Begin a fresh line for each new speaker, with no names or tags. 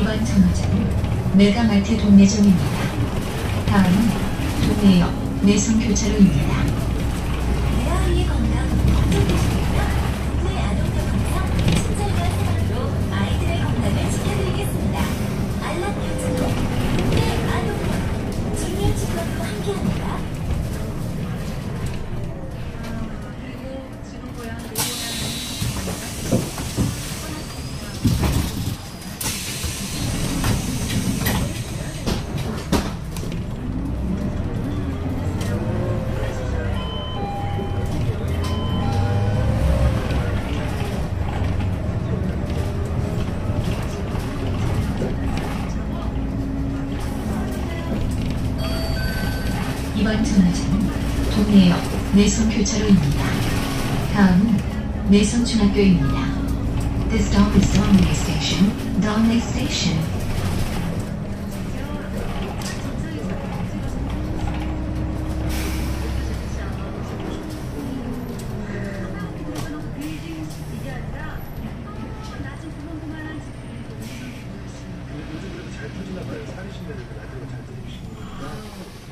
이번 정거장은 메가마트 동네점입니다. 다음은 동네역 내성교차로입니다. 이번 정거장은 동네역 내성교차로입니다. 다음은 내성중학교입니다. This stop is Dongdae Station, Dongdae Station.
잘 터지나 봐요. 사리신 데를 라디오 잘 거니까.